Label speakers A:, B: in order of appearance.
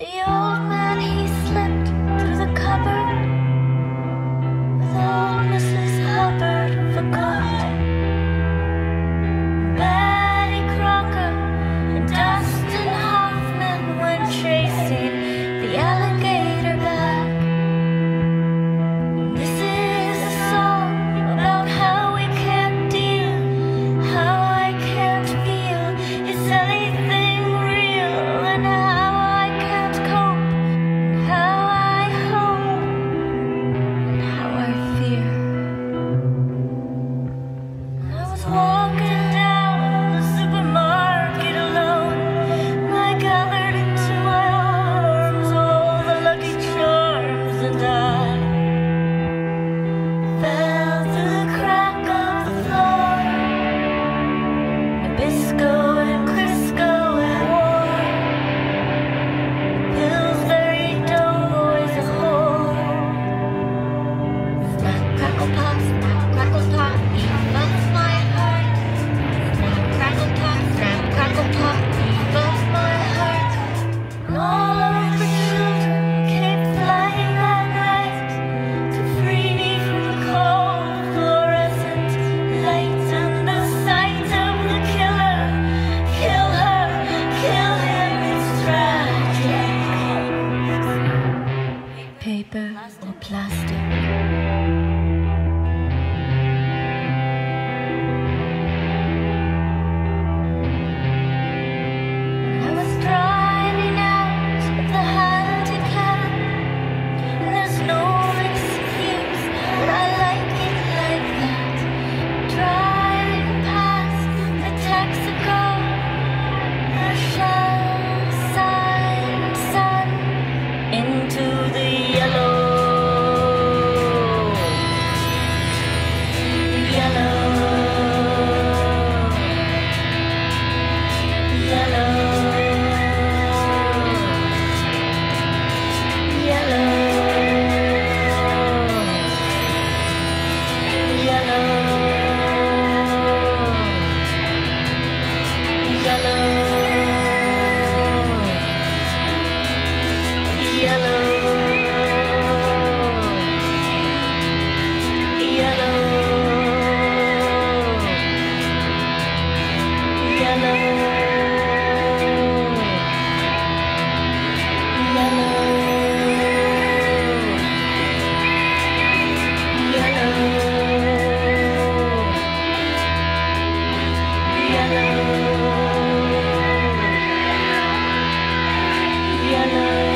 A: 有。crackle pop, bumps my heart. Crackle pop, crackle pop. Bye.